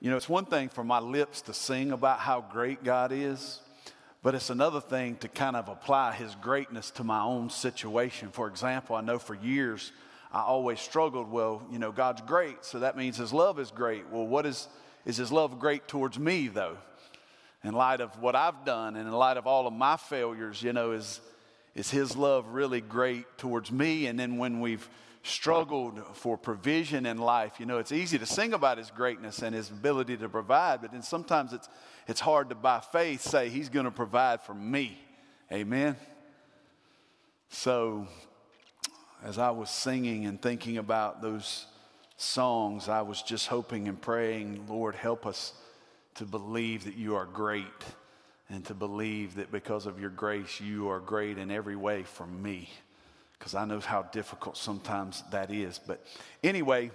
You know, it's one thing for my lips to sing about how great God is, but it's another thing to kind of apply His greatness to my own situation. For example, I know for years I always struggled, well, you know, God's great, so that means His love is great. Well, what is, is His love great towards me, though? In light of what I've done and in light of all of my failures, you know, is, is His love really great towards me? And then when we've struggled for provision in life. You know, it's easy to sing about his greatness and his ability to provide, but then sometimes it's, it's hard to, by faith, say he's going to provide for me. Amen? So, as I was singing and thinking about those songs, I was just hoping and praying, Lord, help us to believe that you are great and to believe that because of your grace, you are great in every way for me because I know how difficult sometimes that is. But anyway,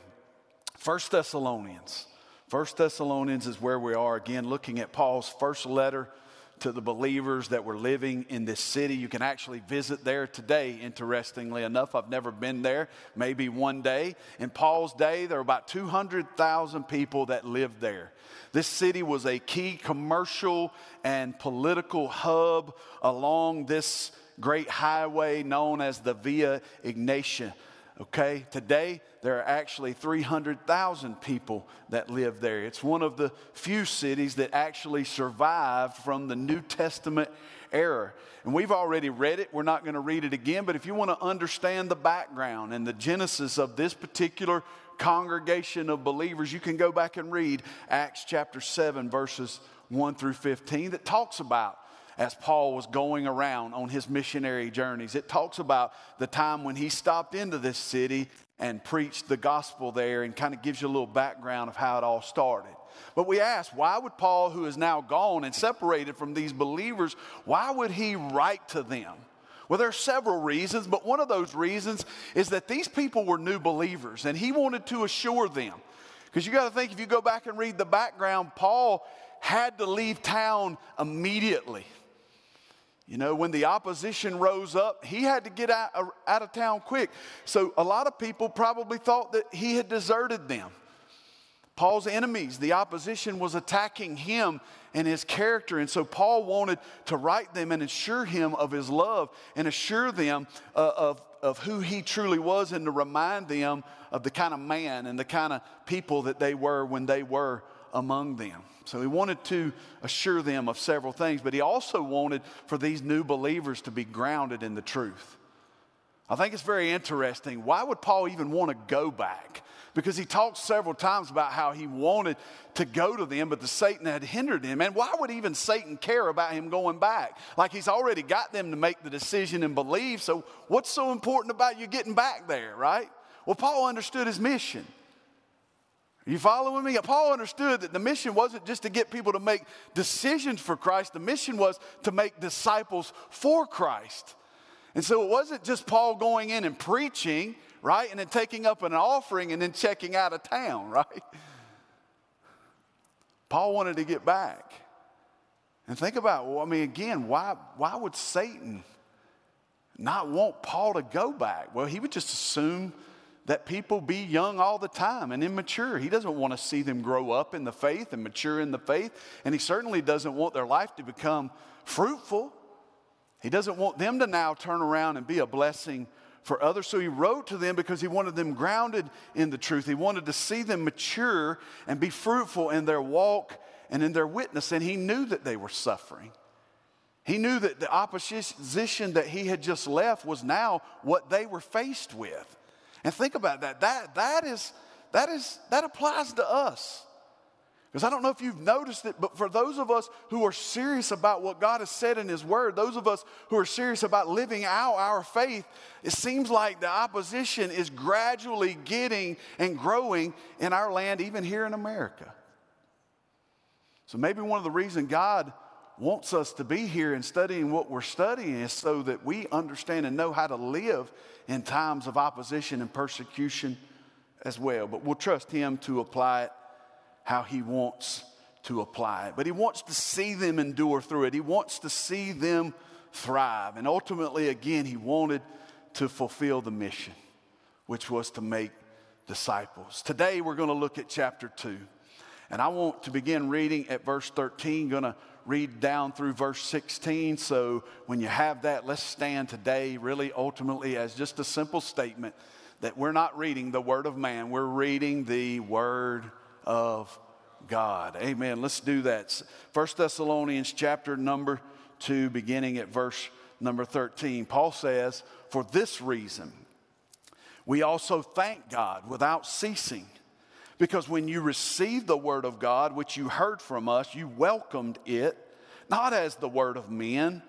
First Thessalonians. First Thessalonians is where we are again, looking at Paul's first letter to the believers that were living in this city. You can actually visit there today, interestingly enough. I've never been there, maybe one day. In Paul's day, there were about 200,000 people that lived there. This city was a key commercial and political hub along this great highway known as the Via Egnatia. Okay, today there are actually 300,000 people that live there. It's one of the few cities that actually survived from the New Testament era. And we've already read it. We're not going to read it again, but if you want to understand the background and the genesis of this particular congregation of believers, you can go back and read Acts chapter 7, verses 1 through 15, that talks about as Paul was going around on his missionary journeys. It talks about the time when he stopped into this city and preached the gospel there and kind of gives you a little background of how it all started. But we ask, why would Paul, who is now gone and separated from these believers, why would he write to them? Well, there are several reasons, but one of those reasons is that these people were new believers and he wanted to assure them. Because you got to think, if you go back and read the background, Paul had to leave town immediately. You know, when the opposition rose up, he had to get out, out of town quick. So a lot of people probably thought that he had deserted them. Paul's enemies, the opposition was attacking him and his character. And so Paul wanted to write them and assure him of his love and assure them uh, of, of who he truly was and to remind them of the kind of man and the kind of people that they were when they were among them. So he wanted to assure them of several things, but he also wanted for these new believers to be grounded in the truth. I think it's very interesting. Why would Paul even want to go back? Because he talks several times about how he wanted to go to them, but the Satan had hindered him. And why would even Satan care about him going back? Like he's already got them to make the decision and believe. So what's so important about you getting back there, right? Well, Paul understood his mission. You following me? Paul understood that the mission wasn't just to get people to make decisions for Christ, the mission was to make disciples for Christ. And so it wasn't just Paul going in and preaching, right? And then taking up an offering and then checking out of town, right? Paul wanted to get back. And think about, well, I mean, again, why, why would Satan not want Paul to go back? Well, he would just assume that people be young all the time and immature. He doesn't want to see them grow up in the faith and mature in the faith. And he certainly doesn't want their life to become fruitful. He doesn't want them to now turn around and be a blessing for others. So he wrote to them because he wanted them grounded in the truth. He wanted to see them mature and be fruitful in their walk and in their witness. And he knew that they were suffering. He knew that the opposition that he had just left was now what they were faced with. And think about that. That, that, is, that, is, that applies to us. Because I don't know if you've noticed it, but for those of us who are serious about what God has said in His Word, those of us who are serious about living out our faith, it seems like the opposition is gradually getting and growing in our land, even here in America. So maybe one of the reasons God wants us to be here and studying what we're studying is so that we understand and know how to live in times of opposition and persecution as well. But we'll trust Him to apply it how He wants to apply it. But He wants to see them endure through it, He wants to see them thrive. And ultimately, again, He wanted to fulfill the mission, which was to make disciples. Today, we're going to look at chapter 2. And I want to begin reading at verse 13, going to read down through verse 16. So when you have that, let's stand today, really ultimately, as just a simple statement that we're not reading the Word of man, we're reading the Word of God. Amen. Let's do that. First Thessalonians chapter number 2, beginning at verse number 13. Paul says, For this reason, we also thank God without ceasing. Because when you received the word of God, which you heard from us, you welcomed it, not as the word of men,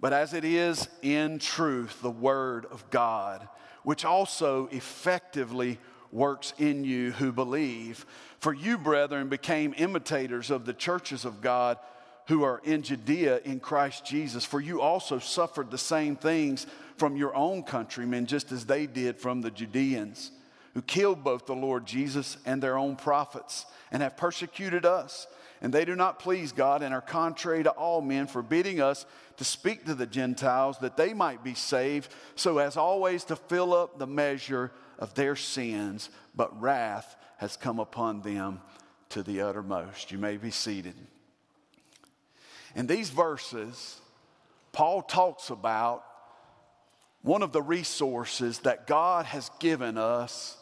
but as it is in truth, the word of God, which also effectively works in you who believe. For you, brethren, became imitators of the churches of God who are in Judea in Christ Jesus. For you also suffered the same things from your own countrymen, just as they did from the Judeans, who killed both the Lord Jesus and their own prophets, and have persecuted us. And they do not please God and are contrary to all men, forbidding us to speak to the Gentiles that they might be saved, so as always to fill up the measure of their sins. But wrath has come upon them to the uttermost. You may be seated. In these verses, Paul talks about one of the resources that God has given us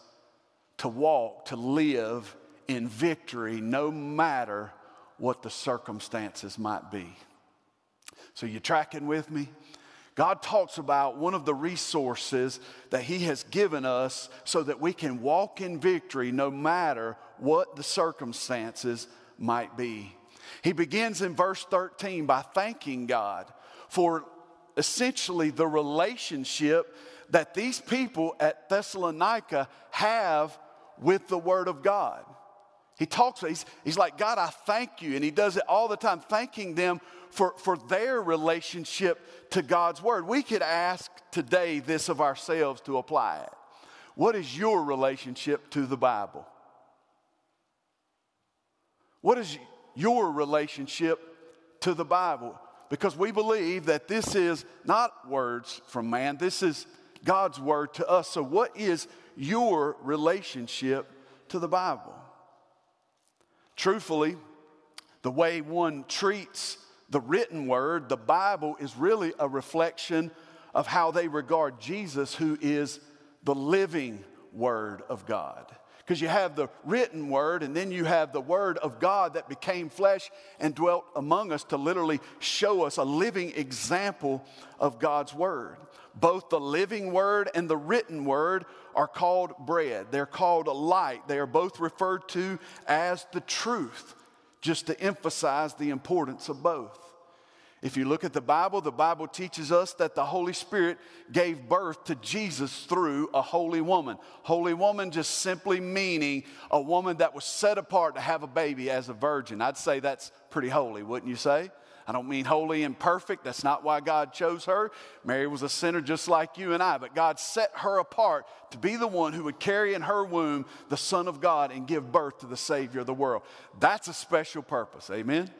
to walk, to live in victory, no matter what the circumstances might be. So, you tracking with me? God talks about one of the resources that He has given us so that we can walk in victory no matter what the circumstances might be. He begins in verse 13 by thanking God for essentially the relationship that these people at Thessalonica have with the Word of God. He talks, he's, he's like, God, I thank you. And he does it all the time, thanking them for, for their relationship to God's Word. We could ask today this of ourselves to apply it. What is your relationship to the Bible? What is your relationship to the Bible because we believe that this is not words from man, this is God's word to us. So, what is your relationship to the Bible? Truthfully, the way one treats the written word, the Bible, is really a reflection of how they regard Jesus, who is the living word of God because you have the written word and then you have the word of God that became flesh and dwelt among us to literally show us a living example of God's word. Both the living word and the written word are called bread. They're called a light. They are both referred to as the truth, just to emphasize the importance of both. If you look at the Bible, the Bible teaches us that the Holy Spirit gave birth to Jesus through a holy woman. Holy woman just simply meaning a woman that was set apart to have a baby as a virgin. I'd say that's pretty holy, wouldn't you say? I don't mean holy and perfect. That's not why God chose her. Mary was a sinner just like you and I, but God set her apart to be the one who would carry in her womb the Son of God and give birth to the Savior of the world. That's a special purpose. Amen?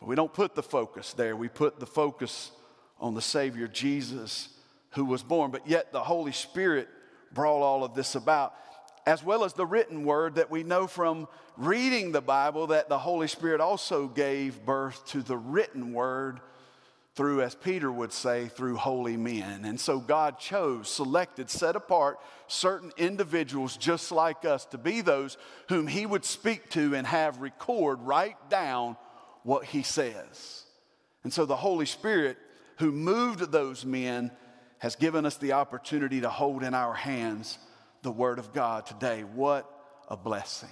But we don't put the focus there. We put the focus on the Savior Jesus who was born. But yet the Holy Spirit brought all of this about, as well as the written word that we know from reading the Bible that the Holy Spirit also gave birth to the written word through, as Peter would say, through holy men. And so God chose, selected, set apart certain individuals just like us to be those whom He would speak to and have record, write down what he says. And so the Holy Spirit, who moved those men, has given us the opportunity to hold in our hands the Word of God today. What a blessing.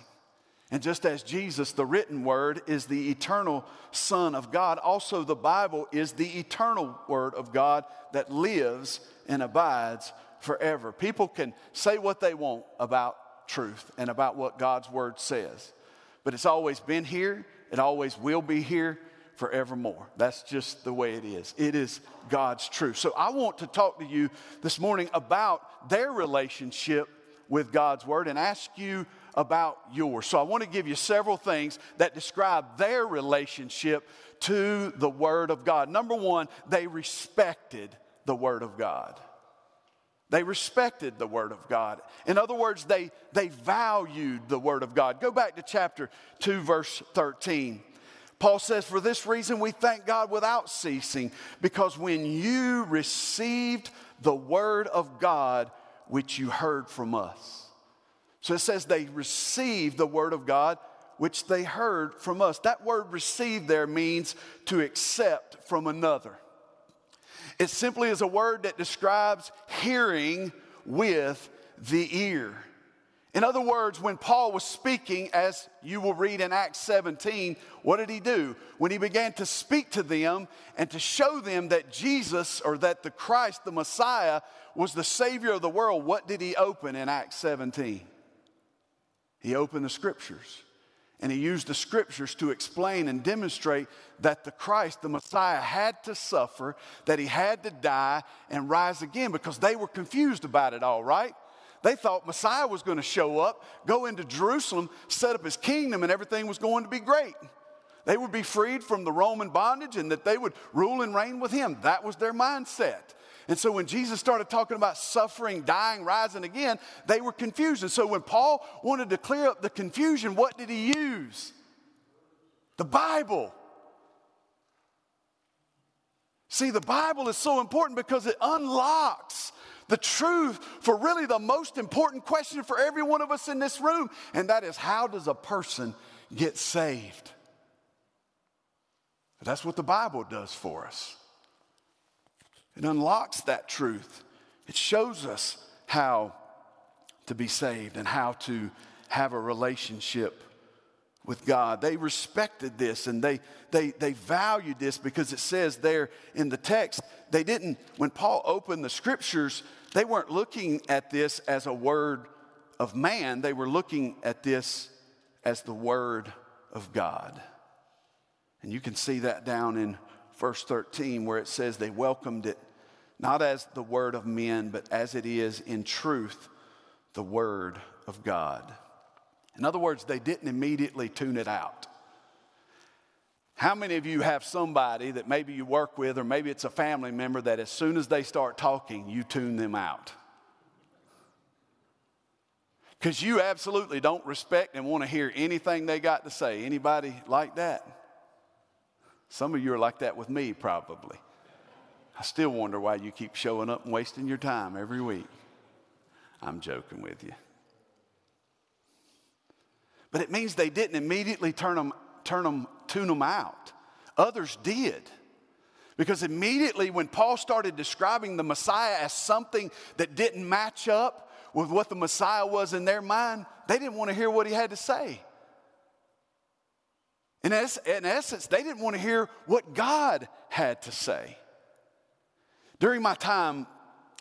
And just as Jesus, the written word, is the eternal Son of God, also the Bible is the eternal Word of God that lives and abides forever. People can say what they want about truth and about what God's Word says, but it's always been here, it always will be here forevermore. That's just the way it is. It is God's truth. So I want to talk to you this morning about their relationship with God's word and ask you about yours. So I want to give you several things that describe their relationship to the word of God. Number one, they respected the word of God. They respected the Word of God. In other words, they, they valued the Word of God. Go back to chapter 2, verse 13. Paul says, For this reason we thank God without ceasing, because when you received the Word of God, which you heard from us. So it says they received the Word of God, which they heard from us. That word received there means to accept from another. It simply is a word that describes hearing with the ear. In other words, when Paul was speaking, as you will read in Acts 17, what did he do? When he began to speak to them and to show them that Jesus or that the Christ, the Messiah, was the Savior of the world, what did he open in Acts 17? He opened the scriptures. And he used the scriptures to explain and demonstrate that the Christ, the Messiah, had to suffer, that he had to die and rise again because they were confused about it all, right? They thought Messiah was going to show up, go into Jerusalem, set up his kingdom, and everything was going to be great. They would be freed from the Roman bondage and that they would rule and reign with him. That was their mindset. And so when Jesus started talking about suffering, dying, rising again, they were confused. And so when Paul wanted to clear up the confusion, what did he use? The Bible. See, the Bible is so important because it unlocks the truth for really the most important question for every one of us in this room, and that is how does a person get saved? That's what the Bible does for us. It unlocks that truth. It shows us how to be saved and how to have a relationship with God. They respected this and they, they, they valued this because it says there in the text, they didn't, when Paul opened the scriptures, they weren't looking at this as a word of man, they were looking at this as the word of God. And you can see that down in verse 13 where it says they welcomed it not as the word of men, but as it is in truth the word of God. In other words, they didn't immediately tune it out. How many of you have somebody that maybe you work with, or maybe it's a family member that as soon as they start talking, you tune them out? Because you absolutely don't respect and want to hear anything they got to say. Anybody like that? Some of you are like that with me, probably. I still wonder why you keep showing up and wasting your time every week. I'm joking with you. But it means they didn't immediately turn them, turn them, tune them out. Others did. Because immediately when Paul started describing the Messiah as something that didn't match up with what the Messiah was in their mind, they didn't want to hear what he had to say. In, es- in essence, they didn't want to hear what God had to say. During my time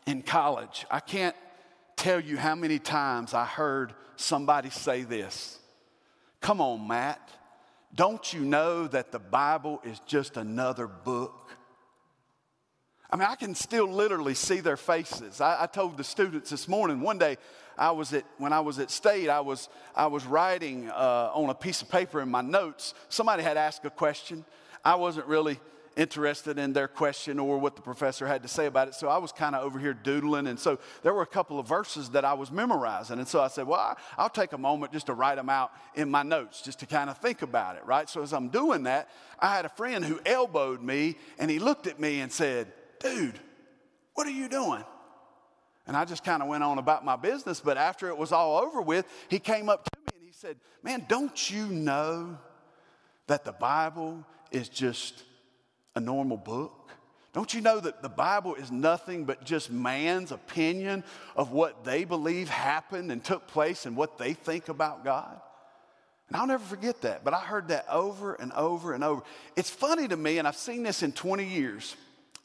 in college, I can't tell you how many times I heard somebody say this Come on, Matt, don't you know that the Bible is just another book? I mean, I can still literally see their faces. I, I, told the students this morning, one day I was at, when I was at State, I was, I was writing uh, on a piece of paper in my notes. Somebody had asked a question. I wasn't really interested in their question or what the professor had to say about it. So I was kind of over here doodling. And so there were a couple of verses that I was memorizing. And so I said, well, I'll take a moment just to write them out in my notes, just to kind of think about it, right? So as I'm doing that, I had a friend who elbowed me and he looked at me and said, dude, what are you doing? And I just kind of went on about my business. But after it was all over with, he came up to me and he said, Man, don't you know that the Bible is just a normal book? Don't you know that the Bible is nothing but just man's opinion of what they believe happened and took place and what they think about God? And I'll never forget that, but I heard that over and over and over. It's funny to me, and I've seen this in 20 years.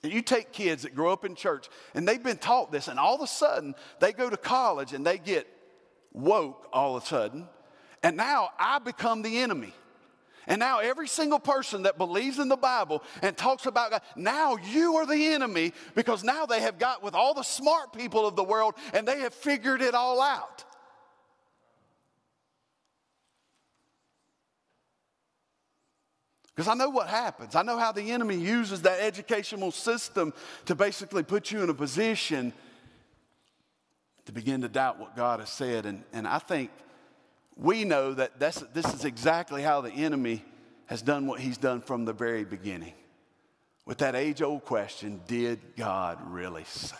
And you take kids that grow up in church and they've been taught this, and all of a sudden they go to college and they get woke all of a sudden, and now I become the enemy. And now every single person that believes in the Bible and talks about God, now you are the enemy because now they have got with all the smart people of the world and they have figured it all out. Because I know what happens. I know how the enemy uses that educational system to basically put you in a position to begin to doubt what God has said. And, and I think we know that this is exactly how the enemy has done what he's done from the very beginning. With that age old question Did God really say?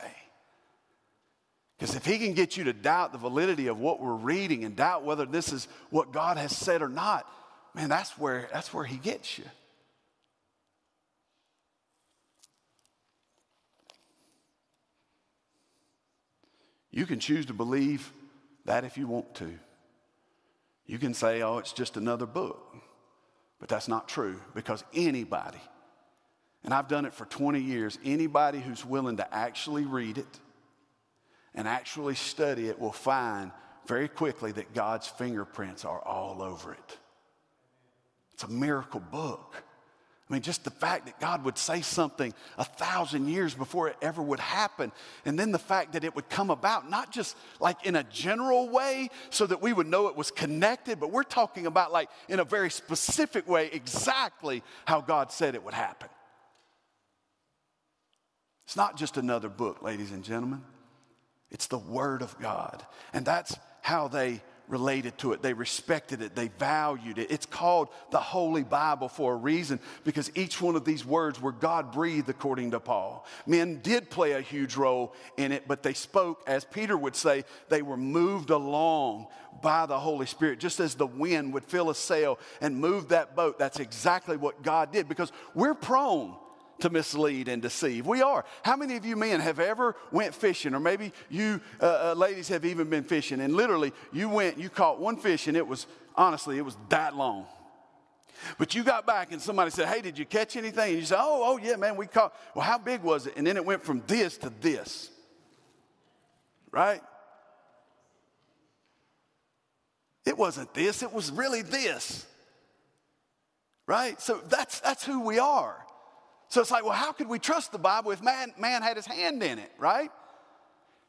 Because if he can get you to doubt the validity of what we're reading and doubt whether this is what God has said or not, man, that's where, that's where he gets you. You can choose to believe that if you want to. You can say, oh, it's just another book. But that's not true because anybody, and I've done it for 20 years, anybody who's willing to actually read it and actually study it will find very quickly that God's fingerprints are all over it. It's a miracle book. I mean, just the fact that God would say something a thousand years before it ever would happen, and then the fact that it would come about, not just like in a general way so that we would know it was connected, but we're talking about like in a very specific way exactly how God said it would happen. It's not just another book, ladies and gentlemen, it's the Word of God. And that's how they related to it. They respected it. They valued it. It's called the Holy Bible for a reason because each one of these words were God breathed, according to Paul. Men did play a huge role in it, but they spoke, as Peter would say, they were moved along by the Holy Spirit, just as the wind would fill a sail and move that boat. That's exactly what God did because we're prone to mislead and deceive. We are. How many of you men have ever went fishing, or maybe you uh, uh, ladies have even been fishing, and literally you went, you caught one fish, and it was honestly it was that long. But you got back and somebody said, Hey, did you catch anything? And you said, Oh, oh yeah, man, we caught. Well, how big was it? And then it went from this to this. Right? It wasn't this, it was really this. Right? So that's that's who we are. So it's like, well, how could we trust the Bible if man, man had his hand in it, right?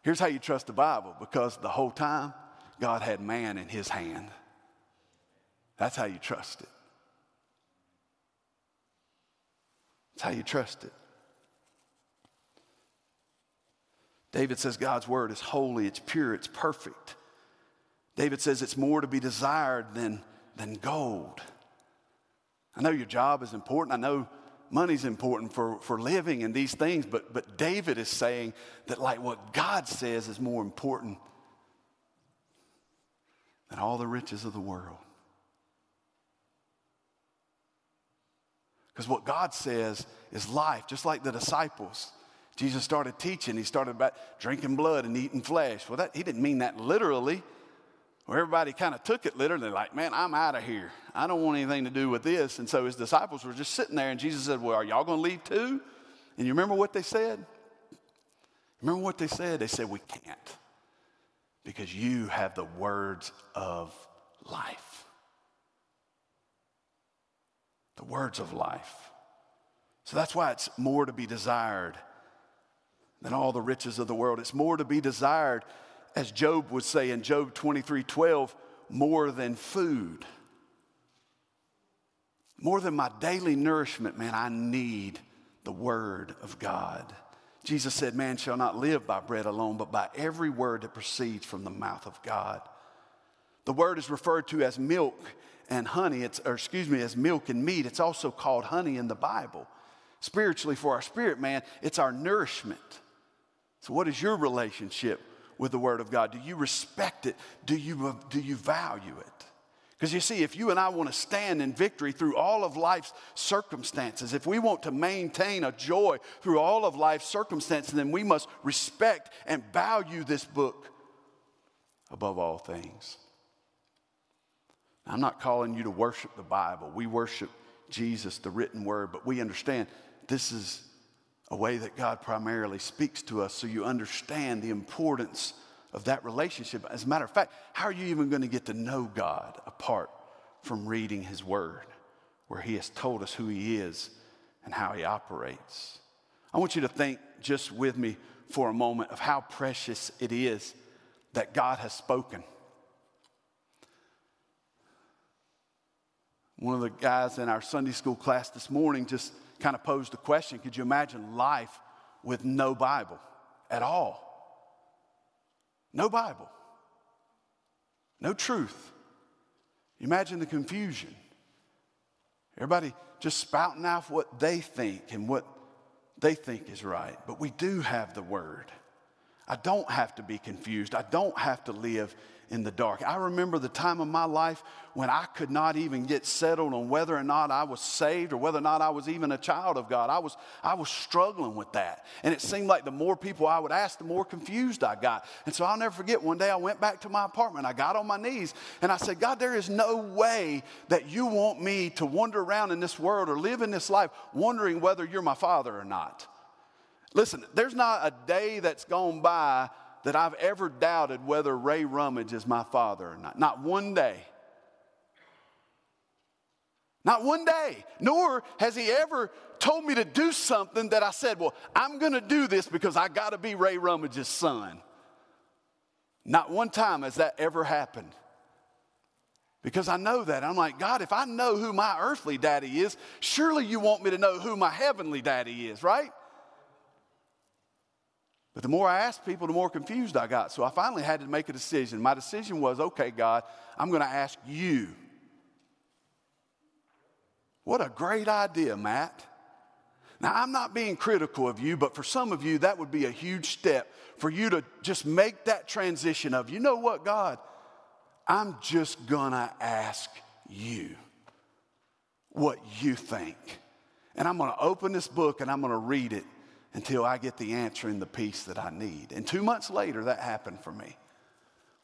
Here's how you trust the Bible because the whole time God had man in his hand. That's how you trust it. That's how you trust it. David says God's word is holy, it's pure, it's perfect. David says it's more to be desired than, than gold. I know your job is important. I know money's important for, for living and these things, but, but David is saying that, like, what God says is more important than all the riches of the world. Because what God says is life, just like the disciples. Jesus started teaching, he started about drinking blood and eating flesh. Well, that, he didn't mean that literally. Everybody kind of took it literally, like, man, I'm out of here. I don't want anything to do with this. And so his disciples were just sitting there, and Jesus said, Well, are y'all going to leave too? And you remember what they said? Remember what they said? They said, We can't because you have the words of life. The words of life. So that's why it's more to be desired than all the riches of the world. It's more to be desired as Job would say in Job 23 12, more than food. More than my daily nourishment, man, I need the word of God. Jesus said, Man shall not live by bread alone, but by every word that proceeds from the mouth of God. The word is referred to as milk and honey, it's, or excuse me, as milk and meat. It's also called honey in the Bible. Spiritually, for our spirit man, it's our nourishment. So, what is your relationship with the Word of God? Do you respect it? Do you, do you value it? Because you see, if you and I want to stand in victory through all of life's circumstances, if we want to maintain a joy through all of life's circumstances, then we must respect and value this book above all things. I'm not calling you to worship the Bible. We worship Jesus, the written word, but we understand this is a way that God primarily speaks to us so you understand the importance of that relationship. As a matter of fact, how are you even going to get to know God apart from reading His Word, where He has told us who He is and how He operates? I want you to think just with me for a moment of how precious it is that God has spoken. One of the guys in our Sunday school class this morning just kind of posed the question could you imagine life with no Bible at all? No Bible. No truth. Imagine the confusion. Everybody just spouting out what they think and what they think is right. But we do have the Word. I don't have to be confused. I don't have to live in the dark. I remember the time of my life when I could not even get settled on whether or not I was saved or whether or not I was even a child of God. I was, I was struggling with that. And it seemed like the more people I would ask, the more confused I got. And so I'll never forget one day I went back to my apartment. I got on my knees and I said, God, there is no way that you want me to wander around in this world or live in this life wondering whether you're my father or not. Listen, there's not a day that's gone by that I've ever doubted whether Ray Rummage is my father or not. Not one day. Not one day. Nor has he ever told me to do something that I said, well, I'm going to do this because I got to be Ray Rummage's son. Not one time has that ever happened. Because I know that. I'm like, God, if I know who my earthly daddy is, surely you want me to know who my heavenly daddy is, right? But the more I asked people, the more confused I got. So I finally had to make a decision. My decision was okay, God, I'm going to ask you. What a great idea, Matt. Now, I'm not being critical of you, but for some of you, that would be a huge step for you to just make that transition of, you know what, God, I'm just going to ask you what you think. And I'm going to open this book and I'm going to read it until I get the answer and the peace that I need. And two months later, that happened for me.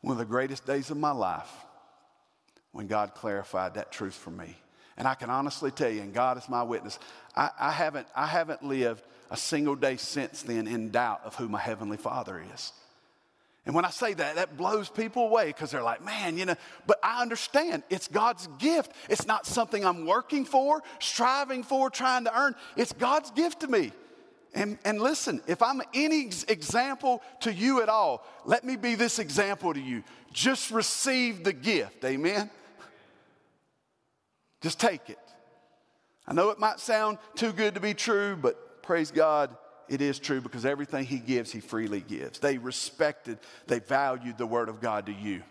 One of the greatest days of my life when God clarified that truth for me. And I can honestly tell you, and God is my witness, I, I, haven't, I haven't lived a single day since then in doubt of who my Heavenly Father is. And when I say that, that blows people away because they're like, man, you know, but I understand it's God's gift. It's not something I'm working for, striving for, trying to earn. It's God's gift to me. And, and listen, if I'm any example to you at all, let me be this example to you. Just receive the gift, amen? Just take it. I know it might sound too good to be true, but praise God, it is true because everything He gives, He freely gives. They respected, they valued the Word of God to you.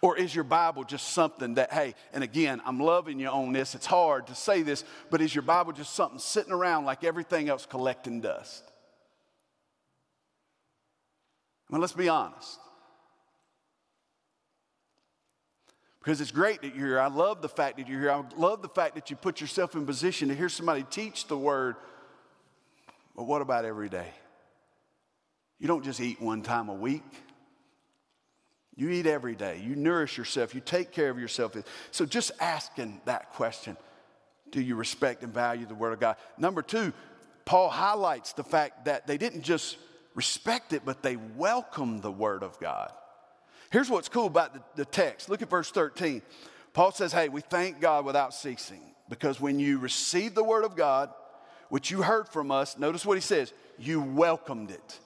Or is your Bible just something that, hey, and again, I'm loving you on this. It's hard to say this, but is your Bible just something sitting around like everything else collecting dust? Mean, let's be honest. Because it's great that you're here. I love the fact that you're here. I love the fact that you put yourself in position to hear somebody teach the word. But what about every day? You don't just eat one time a week. You eat every day. You nourish yourself. You take care of yourself. So just asking that question do you respect and value the Word of God? Number two, Paul highlights the fact that they didn't just respect it, but they welcomed the Word of God. Here's what's cool about the, the text. Look at verse 13. Paul says, Hey, we thank God without ceasing because when you received the Word of God, which you heard from us, notice what he says, you welcomed it.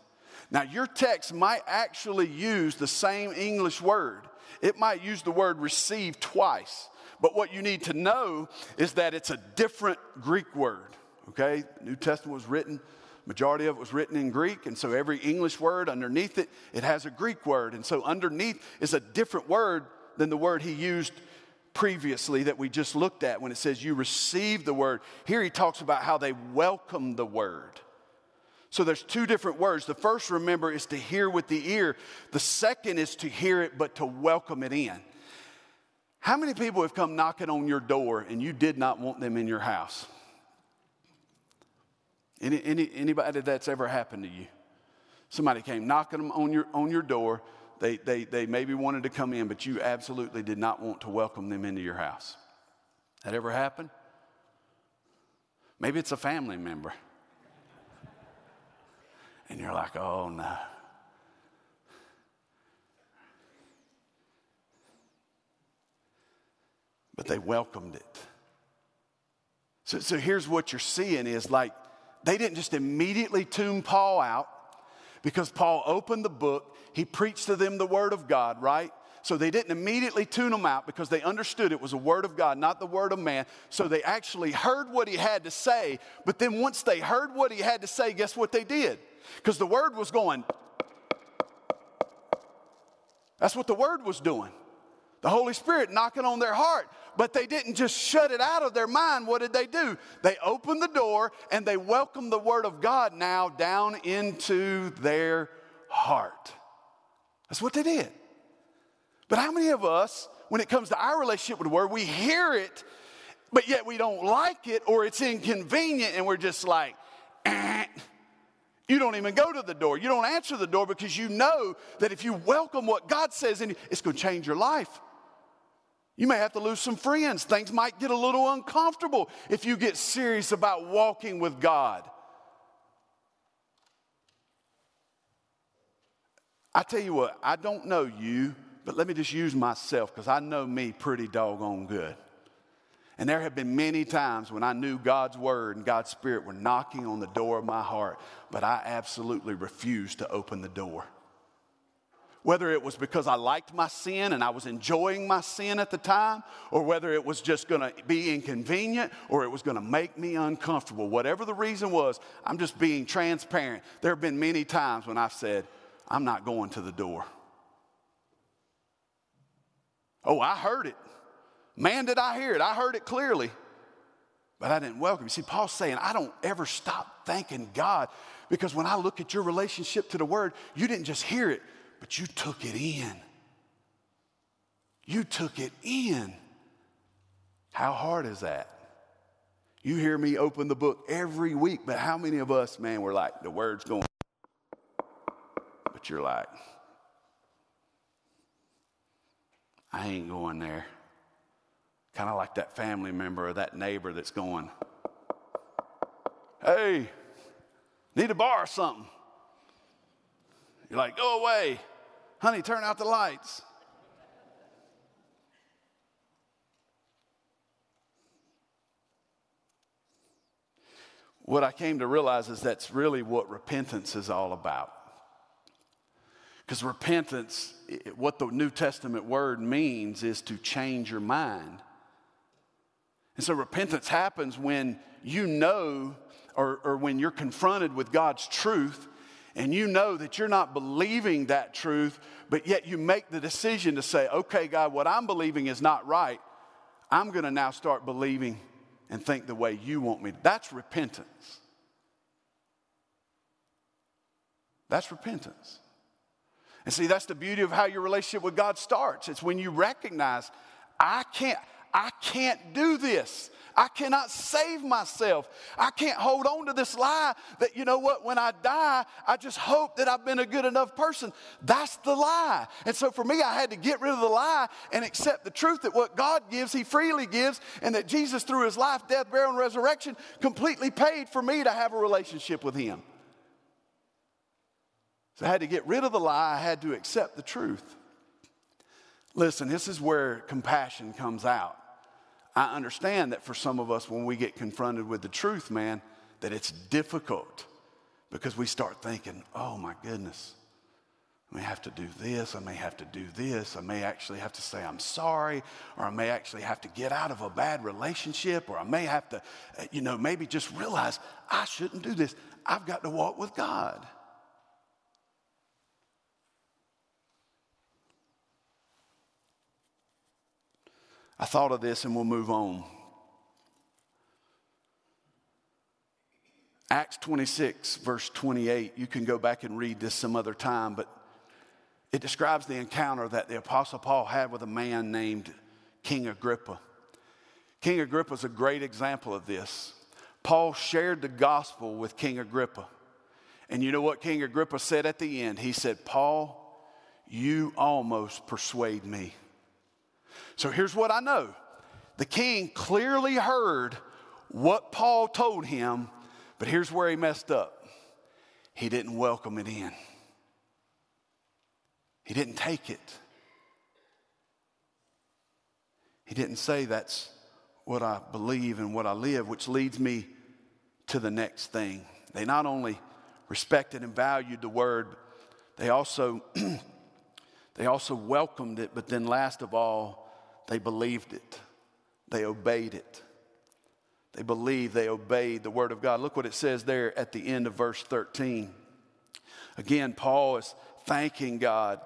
Now, your text might actually use the same English word, it might use the word receive twice. But what you need to know is that it's a different Greek word. Okay? New Testament was written, majority of it was written in Greek, and so every English word underneath it, it has a Greek word. And so underneath is a different word than the word he used previously that we just looked at when it says you received the word. Here he talks about how they welcome the word. So there's two different words. The first, remember, is to hear with the ear. The second is to hear it, but to welcome it in. How many people have come knocking on your door and you did not want them in your house? Any, any, anybody that's ever happened to you? Somebody came knocking on your, on your door. They, they, they maybe wanted to come in, but you absolutely did not want to welcome them into your house. That ever happened? Maybe it's a family member and you're like, oh no. But they welcomed it. So, so here's what you're seeing is like they didn't just immediately tune Paul out because Paul opened the book, he preached to them the word of God, right? So they didn't immediately tune him out because they understood it was a word of God, not the word of man. So they actually heard what he had to say. But then once they heard what he had to say, guess what they did? Because the word was going. That's what the word was doing. The Holy Spirit knocking on their heart. But they didn't just shut it out of their mind. What did they do? They opened the door and they welcomed the word of God now down into their heart. That's what they did. But how many of us, when it comes to our relationship with the word, we hear it, but yet we don't like it or it's inconvenient and we're just like, eh. You don't even go to the door. You don't answer the door because you know that if you welcome what God says in you, it's going to change your life. You may have to lose some friends. Things might get a little uncomfortable if you get serious about walking with God. I tell you what, I don't know you, but let me just use myself because I know me pretty doggone good. And there have been many times when I knew God's word and God's spirit were knocking on the door of my heart, but I absolutely refused to open the door. Whether it was because I liked my sin and I was enjoying my sin at the time, or whether it was just gonna be inconvenient or it was gonna make me uncomfortable, whatever the reason was, I'm just being transparent. There have been many times when I've said, I'm not going to the door. Oh, I heard it. Man, did I hear it. I heard it clearly, but I didn't welcome. You see, Paul's saying, I don't ever stop thanking God because when I look at your relationship to the word, you didn't just hear it, but you took it in. You took it in. How hard is that? You hear me open the book every week, but how many of us, man, we're like, the word's going, but you're like, I ain't going there. Kind of like that family member or that neighbor that's going, Hey, need to borrow something. You're like, Go away. Honey, turn out the lights. What I came to realize is that's really what repentance is all about. Because repentance, what the New Testament word means is to change your mind. And so repentance happens when you know or, or when you're confronted with God's truth and you know that you're not believing that truth, but yet you make the decision to say, okay, God, what I'm believing is not right. I'm going to now start believing and think the way you want me. That's repentance. That's repentance. And see, that's the beauty of how your relationship with God starts. It's when you recognize, I can't, I can't do this. I cannot save myself. I can't hold on to this lie that, you know what, when I die, I just hope that I've been a good enough person. That's the lie. And so for me, I had to get rid of the lie and accept the truth that what God gives, He freely gives, and that Jesus, through His life, death, burial, and resurrection, completely paid for me to have a relationship with Him. So I had to get rid of the lie, I had to accept the truth. Listen, this is where compassion comes out. I understand that for some of us, when we get confronted with the truth, man, that it's difficult because we start thinking, oh my goodness, I may have to do this, I may have to do this, I may actually have to say I'm sorry, or I may actually have to get out of a bad relationship, or I may have to, uh, you know, maybe just realize I shouldn't do this. I've got to walk with God. I thought of this and we'll move on. Acts 26, verse 28, you can go back and read this some other time, but it describes the encounter that the Apostle Paul had with a man named King Agrippa. King Agrippa is a great example of this. Paul shared the gospel with King Agrippa. And you know what King Agrippa said at the end? He said, Paul, you almost persuade me. So here's what I know the king clearly heard what Paul told him, but here's where he messed up he didn't welcome it in, he didn't take it. He didn't say that's what I believe and what I live, which leads me to the next thing. They not only respected and valued the word, they also they also welcomed it, but then last of all, they believed it, they obeyed it. They believed, they obeyed the word of God. Look what it says there at the end of verse 13. Again, Paul is thanking God.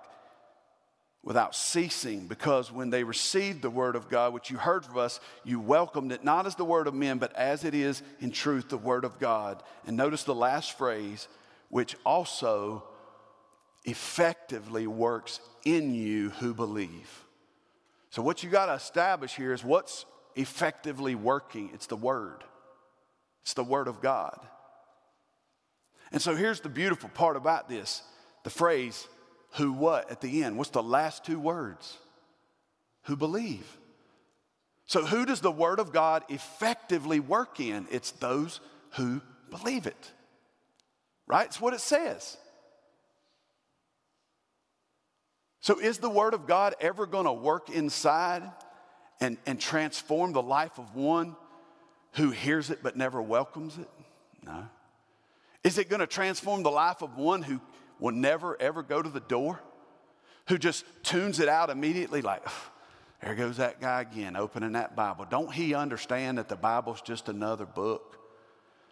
without ceasing, because when they received the word of God, which you heard from us, you welcomed it not as the word of men, but as it is in truth the word of God. And notice the last phrase, which also effectively works in you who believe. So, what you got to establish here is what's effectively working. It's the word, it's the word of God. And so, here's the beautiful part about this the phrase, who what at the end? What's the last two words? Who believe. So, who does the Word of God effectively work in? It's those who believe it. Right? It's what it says. So, is the Word of God ever going to work inside and, and transform the life of one who hears it but never welcomes it? No. Is it going to transform the life of one who will never ever go to the door, who just tunes it out immediately, like, there goes that guy again opening that Bible. Don't he understand that the Bible's just another book?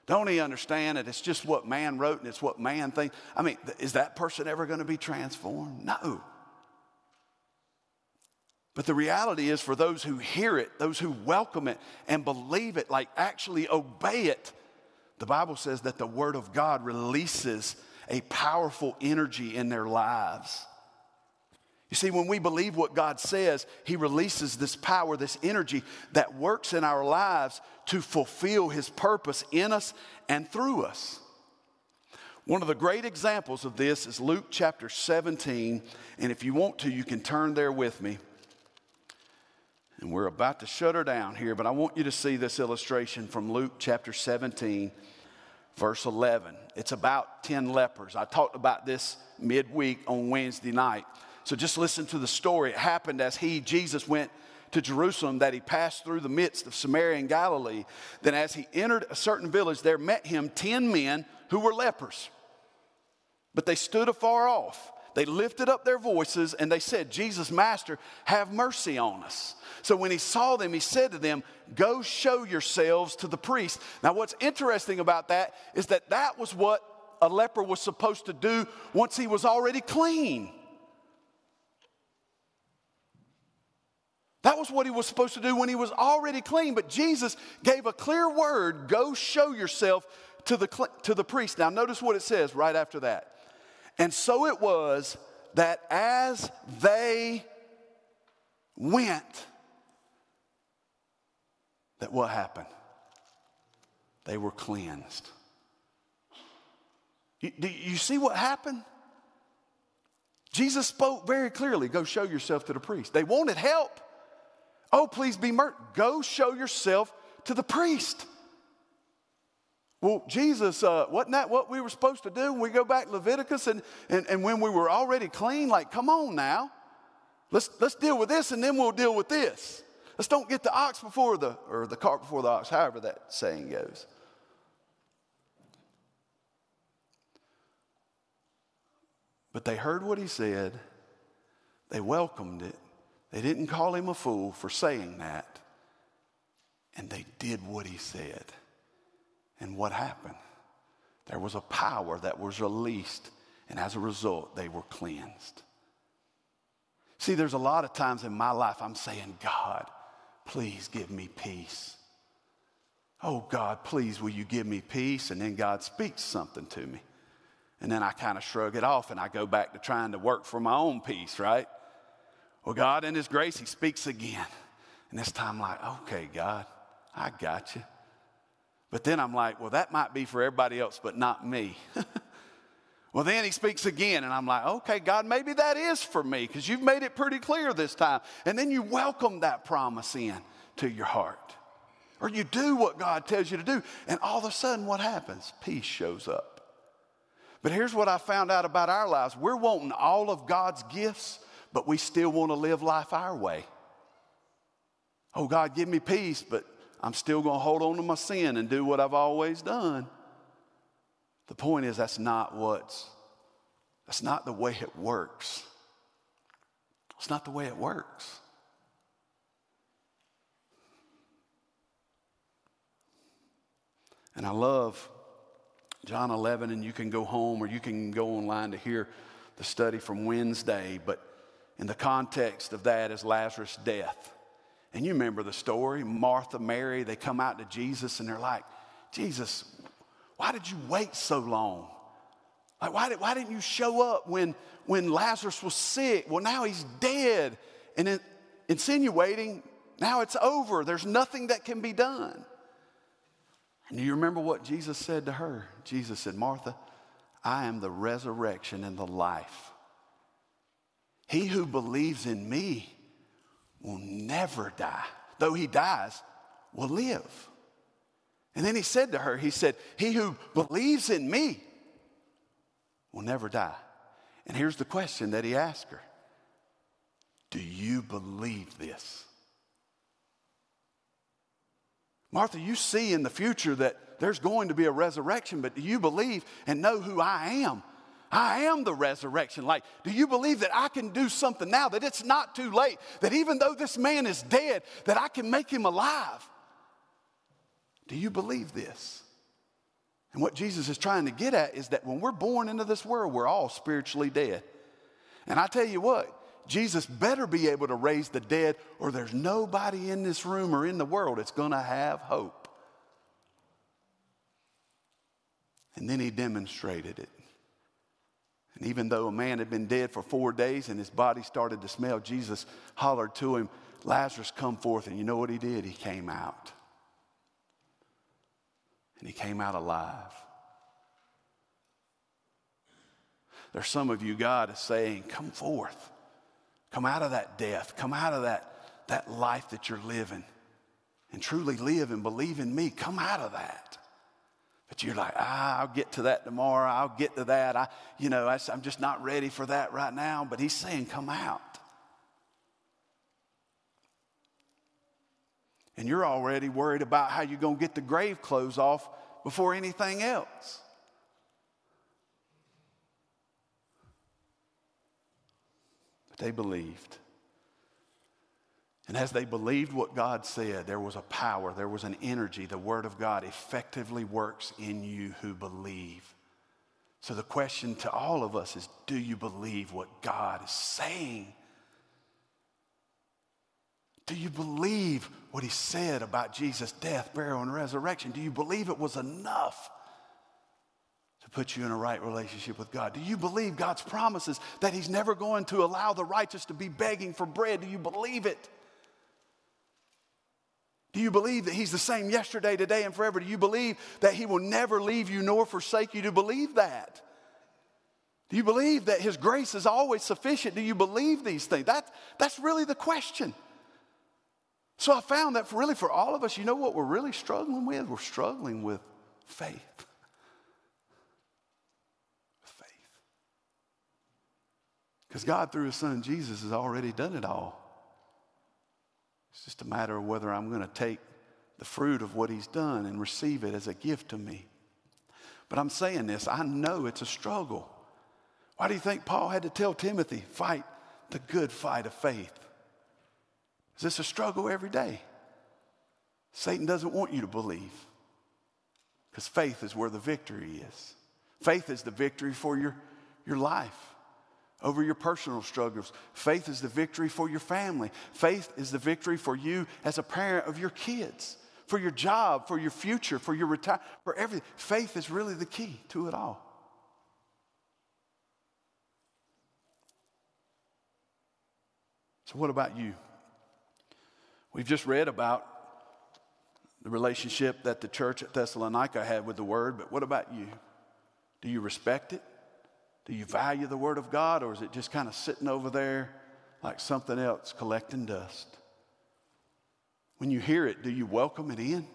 Don't he understand that it's just what man wrote and it's what man thinks? I mean, is that person ever going to be transformed? No. But the reality is, for those who hear it, those who welcome it and believe it, like actually obey it, the Bible says that the Word of God releases a powerful energy in their lives. You see, when we believe what God says, He releases this power, this energy that works in our lives to fulfill His purpose in us and through us. One of the great examples of this is Luke chapter 17. And if you want to, you can turn there with me. And we're about to shut her down here, but I want you to see this illustration from Luke chapter 17 verse 11. It's about 10 lepers. I talked about this midweek on Wednesday night. So just listen to the story. It happened as he, Jesus, went to Jerusalem that he passed through the midst of Samaria and Galilee. Then, as he entered a certain village, there met him 10 men who were lepers. But they stood afar off. They lifted up their voices and they said, Jesus, Master, have mercy on us. So when he saw them, he said to them, Go show yourselves to the priest. Now, what's interesting about that is that that was what a leper was supposed to do once he was already clean. That was what he was supposed to do when he was already clean. But Jesus gave a clear word go show yourself to the, to the priest. Now, notice what it says right after that. And so it was that as they went, that what happened? They were cleansed. You, do you see what happened? Jesus spoke very clearly go show yourself to the priest. They wanted help. Oh, please be mercy. Go show yourself to the priest. Well, Jesus, uh, wasn't that what we were supposed to do when we go back Leviticus and, and, and when we were already clean? Like, come on now. Let's, let's deal with this and then we'll deal with this. Let's don't get the ox before the, or the cart before the ox, however that saying goes. But they heard what he said, they welcomed it, they didn't call him a fool for saying that, and they did what he said. And what happened? There was a power that was released, and as a result, they were cleansed. See, there's a lot of times in my life I'm saying, God, Please give me peace. Oh, God, please, will you give me peace? And then God speaks something to me. And then I kind of shrug it off and I go back to trying to work for my own peace, right? Well, God, in His grace, He speaks again. And this time, I'm like, okay, God, I got you. But then I'm like, well, that might be for everybody else, but not me. Well, then he speaks again, and I'm like, okay, God, maybe that is for me because you've made it pretty clear this time. And then you welcome that promise in to your heart. Or you do what God tells you to do, and all of a sudden, what happens? Peace shows up. But here's what I found out about our lives we're wanting all of God's gifts, but we still want to live life our way. Oh, God, give me peace, but I'm still going to hold on to my sin and do what I've always done. The point is, that's not what's, that's not the way it works. It's not the way it works. And I love John 11, and you can go home or you can go online to hear the study from Wednesday. But in the context of that is Lazarus' death. And you remember the story Martha, Mary, they come out to Jesus and they're like, Jesus, why did you wait so long? Like, why, did, why didn't you show up when, when Lazarus was sick? Well, now he's dead. And in, insinuating, now it's over. There's nothing that can be done. And you remember what Jesus said to her? Jesus said, Martha, I am the resurrection and the life. He who believes in me will never die. Though he dies, will live. And then he said to her, He said, He who believes in me will never die. And here's the question that he asked her Do you believe this? Martha, you see in the future that there's going to be a resurrection, but do you believe and know who I am? I am the resurrection. Like, do you believe that I can do something now, that it's not too late, that even though this man is dead, that I can make him alive? Do you believe this? And what Jesus is trying to get at is that when we're born into this world, we're all spiritually dead. And I tell you what, Jesus better be able to raise the dead, or there's nobody in this room or in the world that's going to have hope. And then he demonstrated it. And even though a man had been dead for four days and his body started to smell, Jesus hollered to him, Lazarus, come forth. And you know what he did? He came out. And he came out alive. There's some of you, God is saying, Come forth. Come out of that death. Come out of that, that life that you're living. And truly live and believe in me. Come out of that. But you're like, ah, I'll get to that tomorrow. I'll get to that. I, you know, I, I'm just not ready for that right now. But he's saying, come out. And you're already worried about how you're going to get the grave clothes off before anything else. But they believed. And as they believed what God said, there was a power, there was an energy. The Word of God effectively works in you who believe. So the question to all of us is do you believe what God is saying? Do you believe what he said about Jesus' death, burial, and resurrection? Do you believe it was enough to put you in a right relationship with God? Do you believe God's promises that he's never going to allow the righteous to be begging for bread? Do you believe it? Do you believe that He's the same yesterday, today, and forever? Do you believe that He will never leave you nor forsake you? Do you believe that? Do you believe that His grace is always sufficient? Do you believe these things? That, that's really the question. So I found that for really for all of us, you know what we're really struggling with? We're struggling with faith. faith. Because God, through His Son Jesus, has already done it all. It's just a matter of whether I'm going to take the fruit of what he's done and receive it as a gift to me. But I'm saying this, I know it's a struggle. Why do you think Paul had to tell Timothy, fight the good fight of faith? Is this a struggle every day? Satan doesn't want you to believe because faith is where the victory is. Faith is the victory for your, your life over your personal struggles. Faith is the victory for your family. Faith is the victory for you as a parent of your kids, for your job, for your future, for your retire, for everything. Faith is really the key to it all. So, what about you? We've just read about the relationship that the church at Thessalonica had with the Word, but what about you? Do you respect it? Do you value the Word of God, or is it just kind of sitting over there like something else collecting dust? When you hear it, do you welcome it in?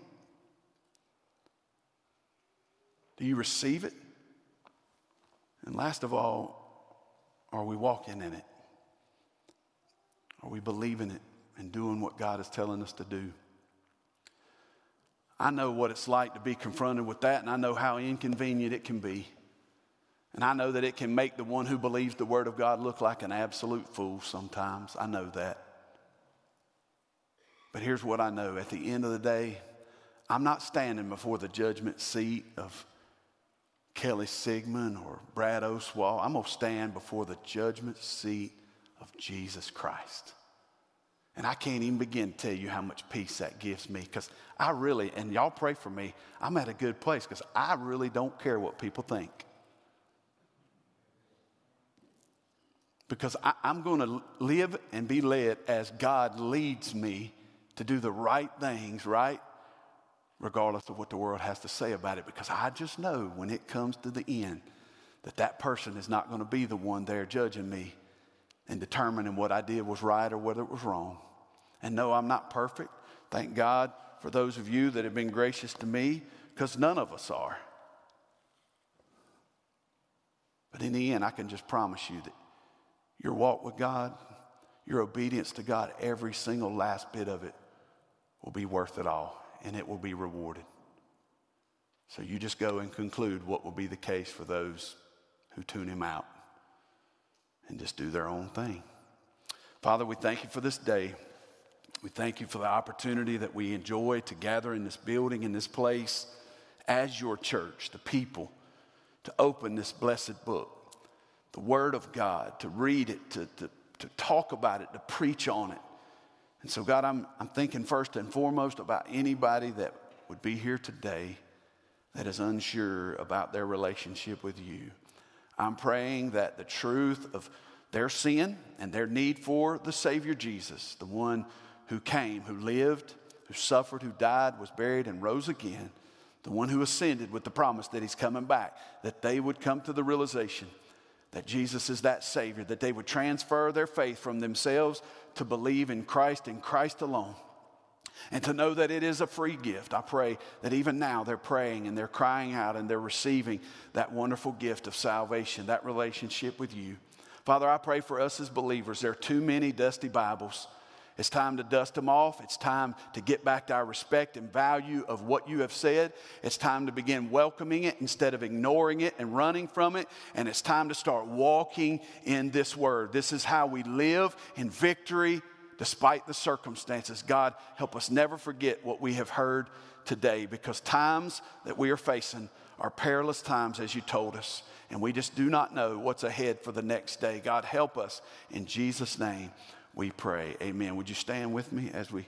Do you receive it? And last of all, are we walking in it? Are we believing it and doing what God is telling us to do? I know what it's like to be confronted with that, and I know how inconvenient it can be. And I know that it can make the one who believes the Word of God look like an absolute fool sometimes. I know that. But here's what I know at the end of the day, I'm not standing before the judgment seat of Kelly Sigmund or Brad Oswald. I'm going to stand before the judgment seat of Jesus Christ. And I can't even begin to tell you how much peace that gives me because I really, and y'all pray for me, I'm at a good place because I really don't care what people think. Because I, am going to live and be led as God leads me to do the right things, right? Regardless of what the world has to say about it. Because I just know when it comes to the end that that person is not going to be the one there judging me and determining what I did was right or whether it was wrong. And no, I'm not perfect. Thank God for those of you that have been gracious to me, because none of us are. But in the end, I can just promise you that your walk with God, your obedience to God, every single last bit of it will be worth it all, and it will be rewarded. So you just go and conclude what will be the case for those who tune him out and just do their own thing. Father, we thank you for this day. We thank you for the opportunity that we enjoy to gather in this building, in this place, as your church, the people, to open this blessed book, the Word of God, to read it, to, to, to talk about it, to preach on it. And so, God, I'm, I'm thinking first and foremost about anybody that would be here today that is unsure about their relationship with you. I'm praying that the truth of their sin and their need for the Savior Jesus, the one who came, who lived, who suffered, who died, was buried, and rose again, the one who ascended with the promise that he's coming back, that they would come to the realization that Jesus is that Savior, that they would transfer their faith from themselves to believe in Christ and Christ alone and to know that it is a free gift. I pray that even now they're praying and they're crying out and they're receiving that wonderful gift of salvation, that relationship with you. Father, I pray for us as believers. There are too many dusty Bibles. It's time to dust them off. It's time to get back to our respect and value of what you have said. It's time to begin welcoming it instead of ignoring it and running from it. And it's time to start walking in this word. This is how we live in victory despite the circumstances. God, help us never forget what we have heard today because times that we are facing are perilous times, as you told us, and we just do not know what's ahead for the next day. God, help us. In Jesus' name, we pray. Amen. Would you stand with me as we